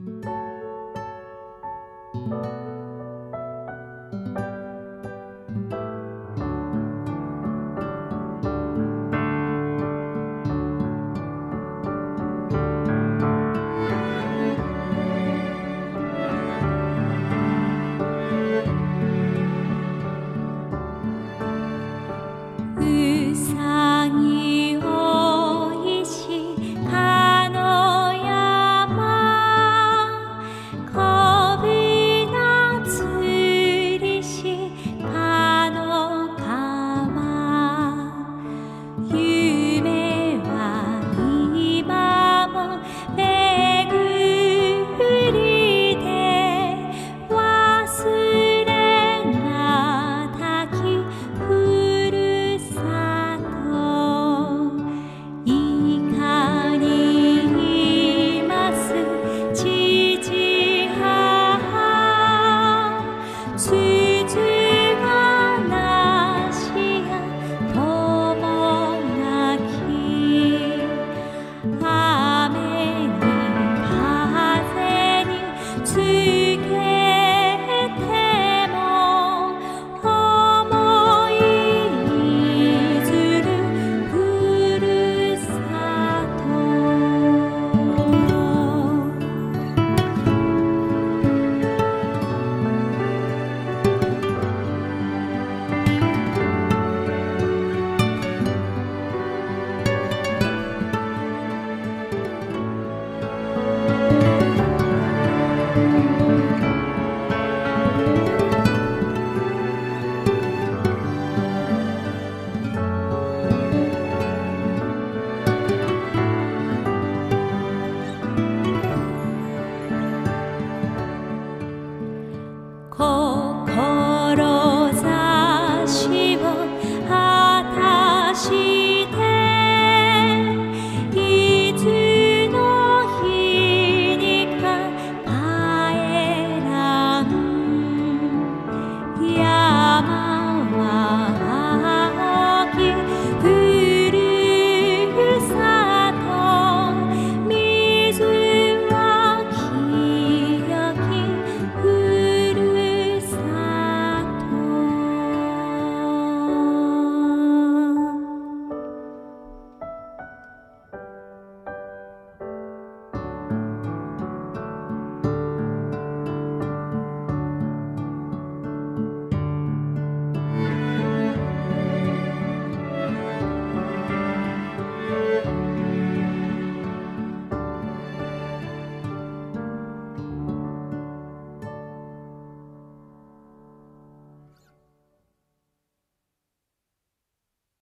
you we.